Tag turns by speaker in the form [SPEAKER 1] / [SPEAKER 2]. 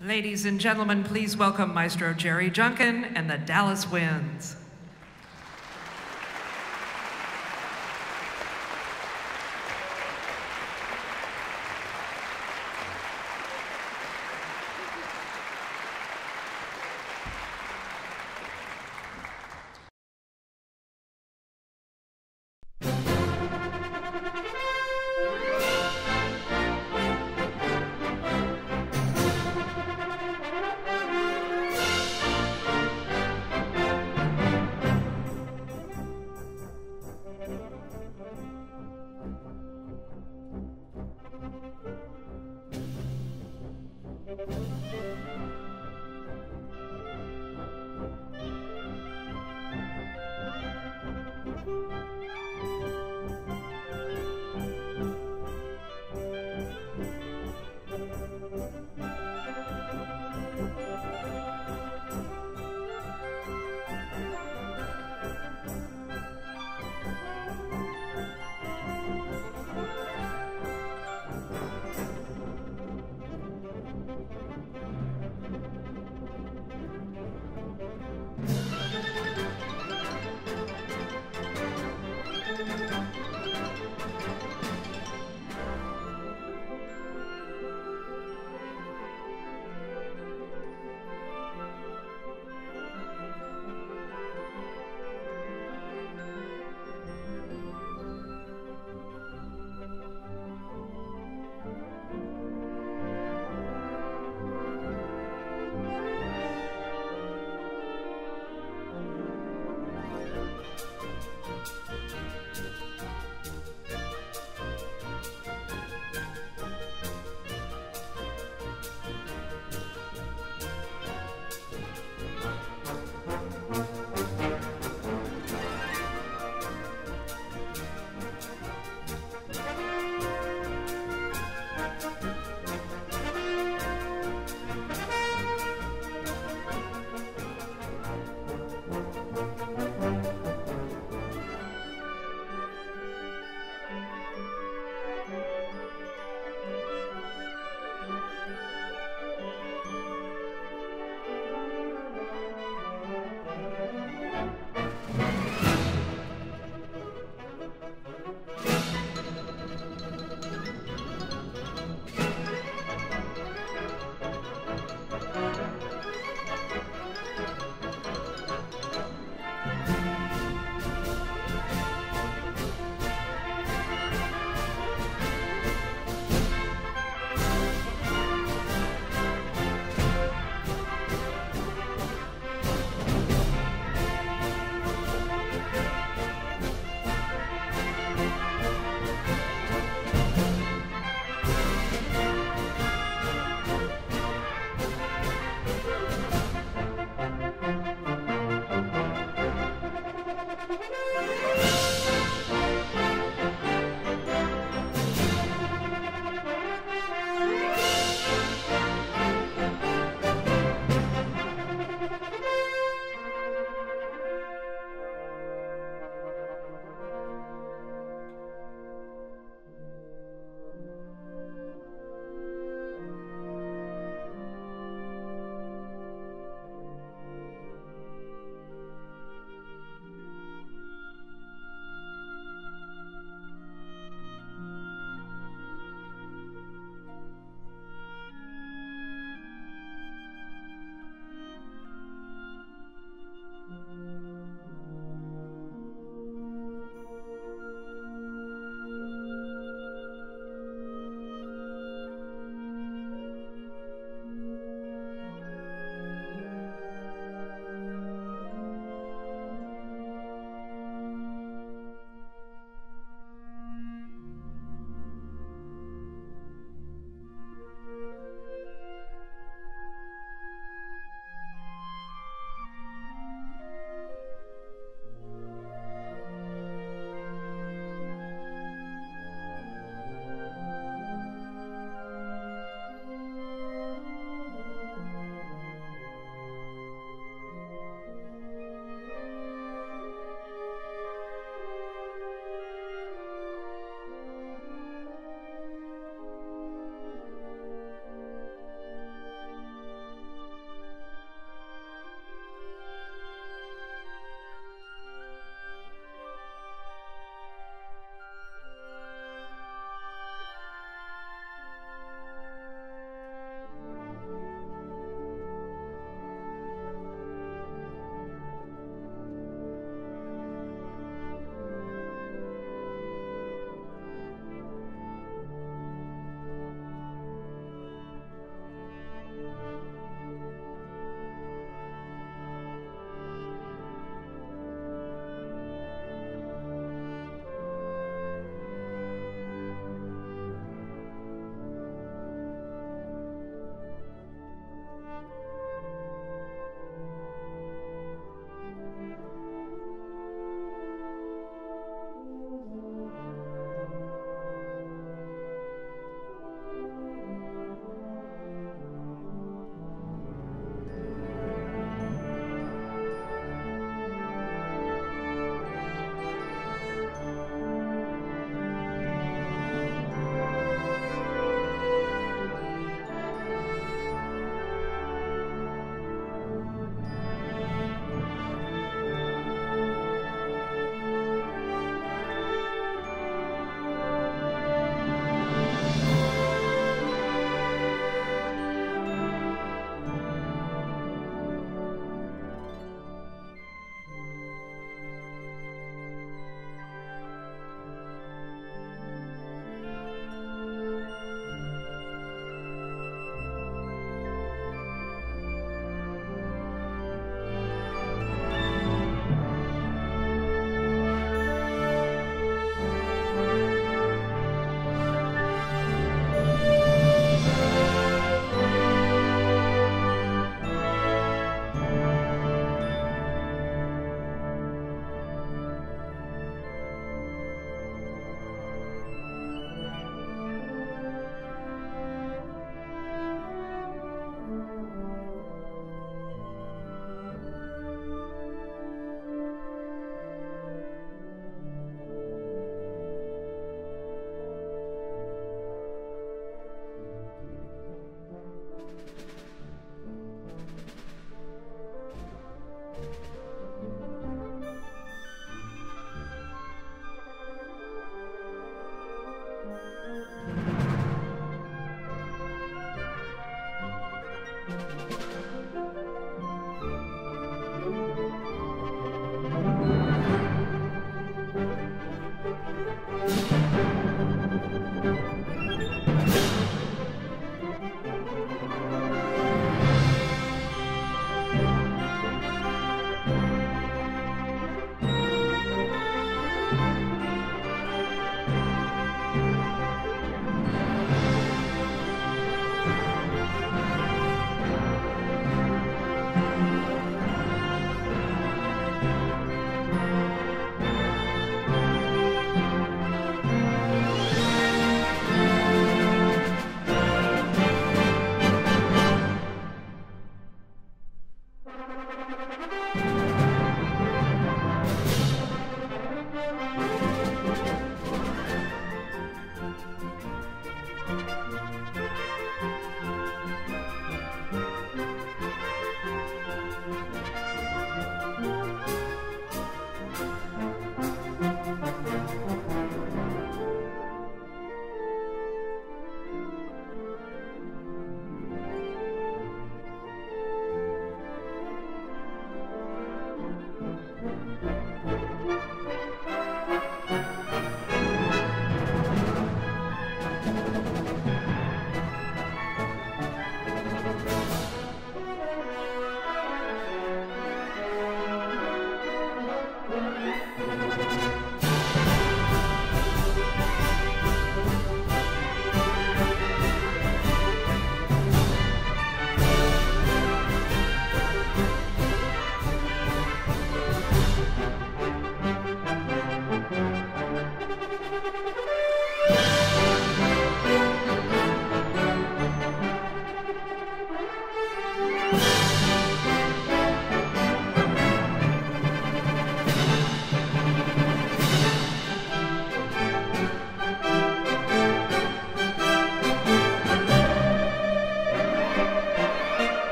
[SPEAKER 1] Ladies and gentlemen, please welcome Maestro Jerry Junkin and the Dallas Winds.